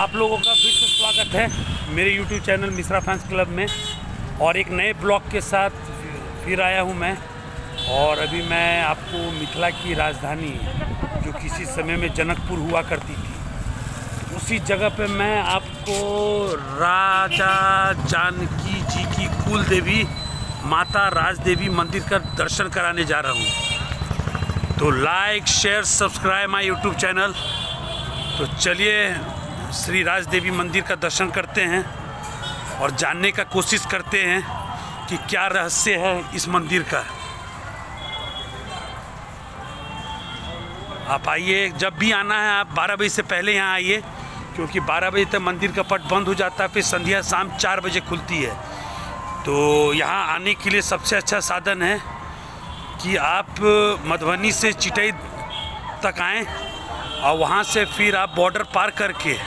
आप लोगों का फिर से स्वागत है मेरे YouTube channel Mishra fans club में और एक नए ब्लॉग के साथ फिर आया हूँ मैं और अभी मैं आपको मिथिला की राजधानी, जो किसी समय में जनकपुर हुआ करती थी, उसी जगह पे मैं आपको राजा जानकी जी की कुल देवी माता राज देवी मंदिर का दर्शन कराने जा रहा हूँ। तो like share subscribe my YouTube channel तो चलिए श्री राज देवी मंदिर का दर्शन करते हैं और जानने का कोशिश करते हैं कि क्या रहस्य है इस मंदिर का। आप आइए, जब भी आना है आप 12 बजे से पहले यहाँ आइए, क्योंकि 12 बजे तक मंदिर का पट बंद हो जाता है, फिर संध्या शाम चार बजे खुलती है। तो यहाँ आने के लिए सबसे अच्छा साधन है कि आप मधुबनी से चिटई तक आएँ और वहाँ से फिर आप बॉर्डर पार करके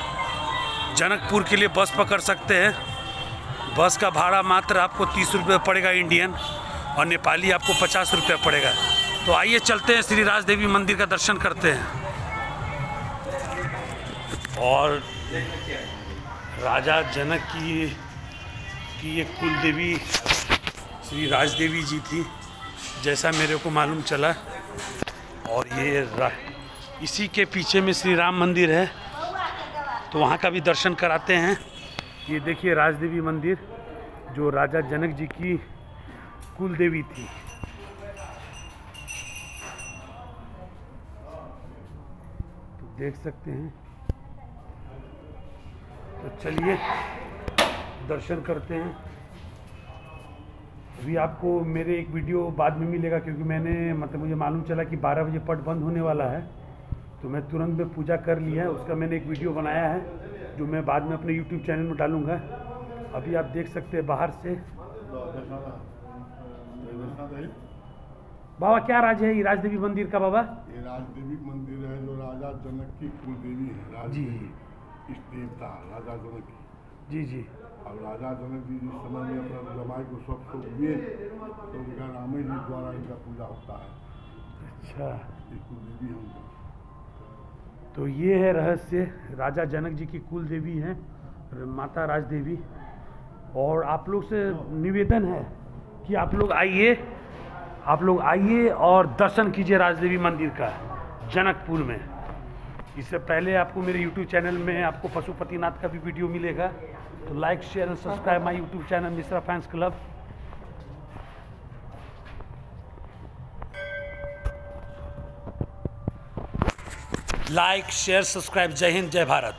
जनकपुर के लिए बस पकड़ सकते हैं। बस का भाड़ा मात्र आपको तीस रुपये पड़ेगा इंडियन और नेपाली आपको पचास रुपये पड़ेगा। तो आइए चलते हैं, श्री राज देवी मंदिर का दर्शन करते हैं। और राजा जनक की की ये कुल देवी श्री राज देवी जी थी, जैसा मेरे को मालूम चला। और ये इसी के पीछे में श्री राम मंदिर है। तो वहाँ का भी दर्शन कराते हैं। ये देखिए राजदेवी मंदिर, जो राजा जनक जी की कुल देवी थी। तो देख सकते हैं। तो चलिए, दर्शन करते हैं। अभी आपको मेरे एक वीडियो बाद में मिलेगा, क्योंकि मैंने मतलब मुझे मालूम चला कि 12 बजे पट बंद होने वाला है। तो मैं तुरंत में पूजा कर लिया है उसका मैंने एक वीडियो बनाया है जो मैं बाद में अपने यूट्यूब चैनल में डालूँगा। अभी आप देख सकते हैं बाहर से। बाबा क्या राज है? ये राजदेवी मंदिर का बाबा? ये राजदेवी मंदिर है जो राजा जनक की कुल देवी है राज जी। इष्ट देवता राजा जनक। की जी जी। अब राजा जनक जी जिस समय में अपना जमाई को सबको हुए तो उनका रामे जी द्वारा इनका पूजा होता है। अच्छा। ये कुल देवी है उनका। तो ये है रहस्य। राजा जनक जी की कुल देवी हैं, माता राज देवी और आप लोग से निवेदन है कि आप लोग आइए, आप लोग आइए और दर्शन कीजिए राजदेवी मंदिर का, जनकपुर में। इससे पहले आपको मेरे यूट्यूब चैनल में आपको पशुपतिनाथ का भी वीडियो मिलेगा। तो like share and subscribe my YouTube channel Mishra fans club like share subscribe. जय हिंद जय भारत।